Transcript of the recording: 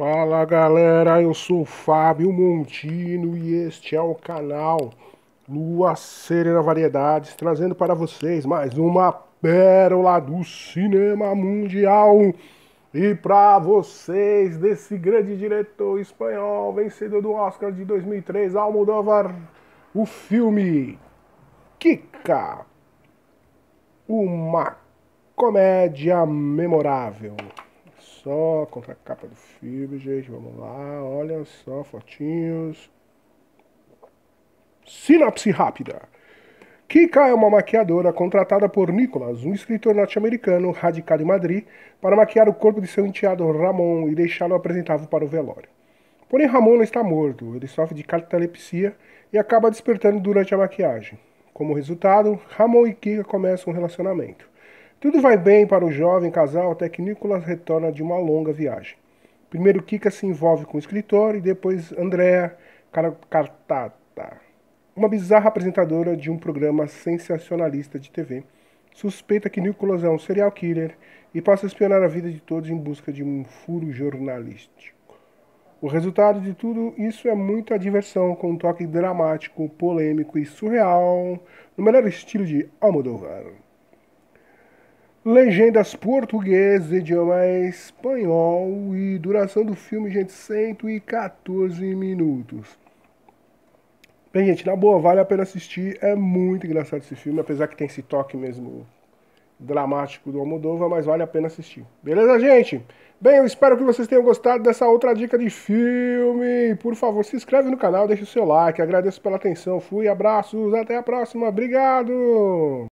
Fala galera, eu sou Fábio Montino e este é o canal Lua Serena Variedades, trazendo para vocês mais uma pérola do cinema mundial. E para vocês, desse grande diretor espanhol, vencedor do Oscar de 2003, Almodóvar, o filme Kika, uma comédia memorável só, contra a capa do filme, gente. Vamos lá, olha só, fotinhos. Sinopse rápida. Kika é uma maquiadora contratada por Nicholas, um escritor norte-americano radicado em Madrid, para maquiar o corpo de seu enteado Ramon e deixá-lo apresentável para o velório. Porém, Ramon não está morto, ele sofre de catalepsia e acaba despertando durante a maquiagem. Como resultado, Ramon e Kika começam um relacionamento. Tudo vai bem para o jovem casal até que Nicolas retorna de uma longa viagem. Primeiro Kika se envolve com o escritor e depois Andrea Cartata, uma bizarra apresentadora de um programa sensacionalista de TV. Suspeita que Nicolas é um serial killer e passa a espionar a vida de todos em busca de um furo jornalístico. O resultado de tudo isso é muita diversão com um toque dramático, polêmico e surreal, no melhor estilo de Almodóvar. Legendas português, idioma espanhol e duração do filme, gente, 114 minutos. Bem, gente, na boa, vale a pena assistir. É muito engraçado esse filme, apesar que tem esse toque mesmo dramático do Almodóvar, mas vale a pena assistir. Beleza, gente? Bem, eu espero que vocês tenham gostado dessa outra dica de filme. Por favor, se inscreve no canal, deixa o seu like. Agradeço pela atenção. Fui, abraços, até a próxima. Obrigado!